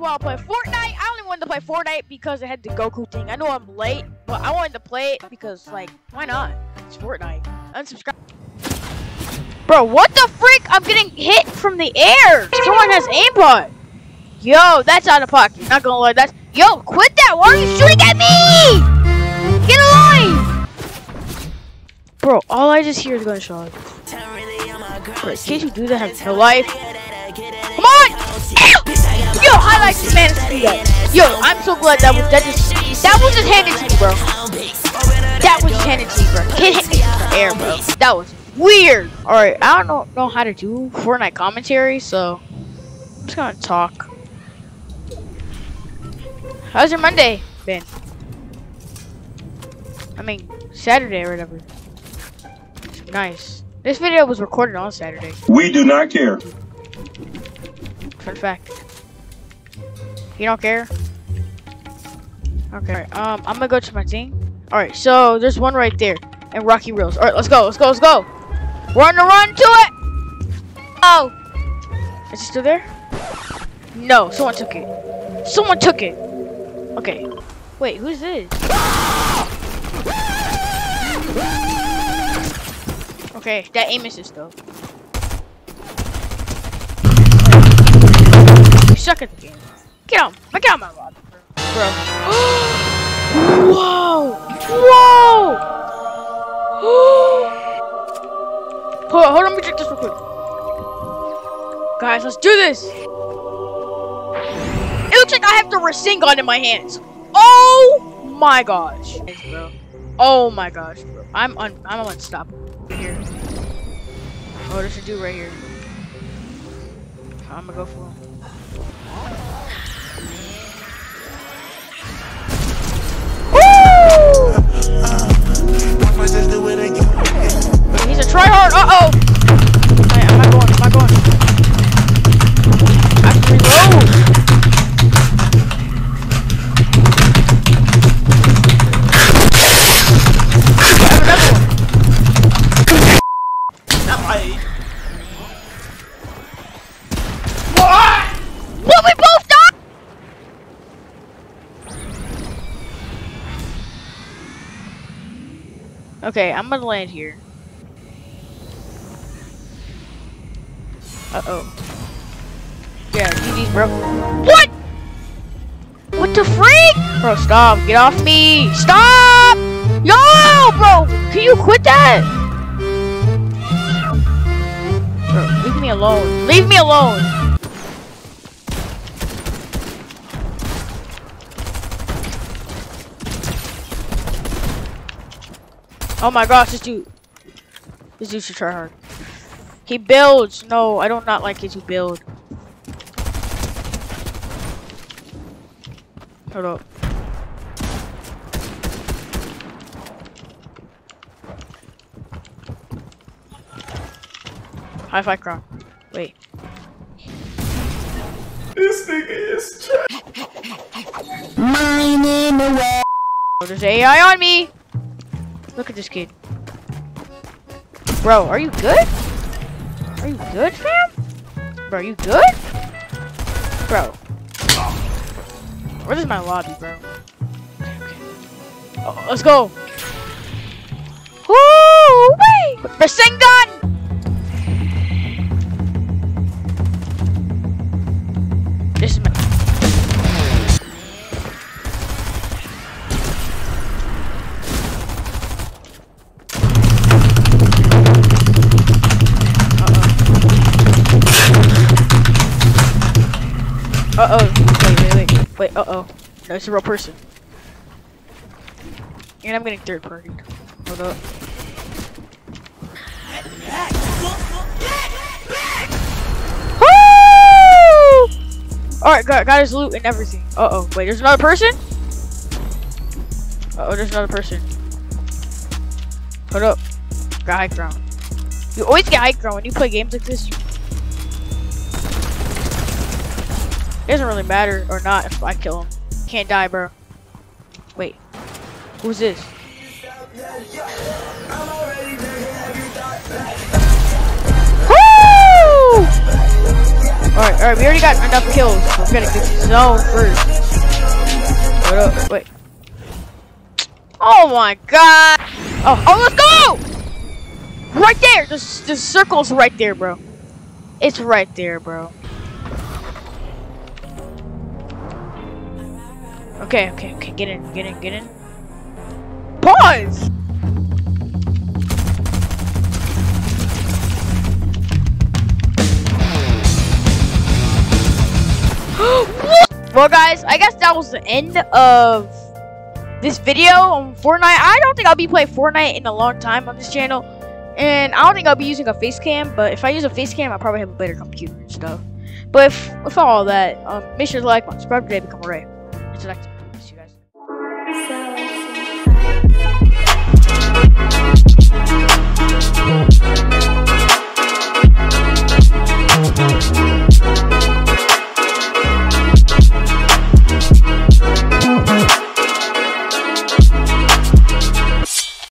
while I play Fortnite. I only wanted to play Fortnite because it had the Goku thing. I know I'm late, but I wanted to play it because, like, why not? It's Fortnite. Unsubscribe. Bro, what the freak? I'm getting hit from the air. Someone has aimbot. Yo, that's out of pocket. Not gonna lie, that's. Yo, quit that. Why are you shooting at me? Get alive. Bro, all I just hear is gunshots. Bro, kids who do that have no life. Come on! Yo, highlights this man speed Yo, I'm so glad that was that just that was just handed to me, bro. That was just handed to me, bro. Kid hit me air, bro. That was weird. Alright, I don't know, know how to do Fortnite commentary, so I'm just gonna talk. How's your Monday been? I mean, Saturday or whatever. Nice. This video was recorded on Saturday. We do not care. Fun fact. You don't care? Okay, um, I'm gonna go to my team. Alright, so there's one right there. And Rocky Reels. Alright, let's go, let's go, let's go! The run to it! Oh! Is it still there? No, someone took it. Someone took it! Okay. Wait, who's this? Okay, that aim assist though. You suck at the game. Get on, get on my rod, bro. Whoa! Whoa! hold on, hold on, let me check this real quick. Guys, let's do this! It looks like I have the Rasengan in my hands. Oh my gosh. Bro. Oh my gosh, bro. I'm un I'm unstoppable here. Oh, there's a dude right here. I'm gonna go for him. Okay, I'm gonna land here. Uh-oh. Yeah, GG's, bro. What? What the freak? Bro, stop. Get off me. Stop! Yo, bro! Can you quit that? Bro, leave me alone. Leave me alone. Oh my gosh, this dude. This dude should try hard. He builds. No, I don't not like kids who build. Hold up. High five crown. Wait. This nigga is Mining away. Oh, there's AI on me. Look at this kid. Bro, are you good? Are you good, fam? Bro, are you good? Bro. Where's my lobby, bro? Okay. Oh, let's go. Woo! Wait! Rasengan! Uh oh. Wait, wait, wait. Wait, uh oh. No, it's a real person. And I'm getting third party. Hold up. Alright, got, got his loot and everything. Uh oh. Wait, there's another person? Uh oh, there's another person. Hold up. Got high ground. You always get high ground when you play games like this. It doesn't really matter or not if I kill him. Can't die, bro. Wait. Who's this? Woo! Alright, alright, we already got enough kills. We're gonna get zone first. Wait, uh, wait. Oh my god! Oh, oh, let's go! Right there! The, the circle's right there, bro. It's right there, bro. Okay, okay, okay, get in, get in, get in. Pause! well, guys, I guess that was the end of this video on Fortnite. I don't think I'll be playing Fortnite in a long time on this channel. And I don't think I'll be using a face cam, but if I use a face cam, I'll probably have a better computer and stuff. But if, with all that, um, make sure to like, subscribe today, become a Ray. Until next time.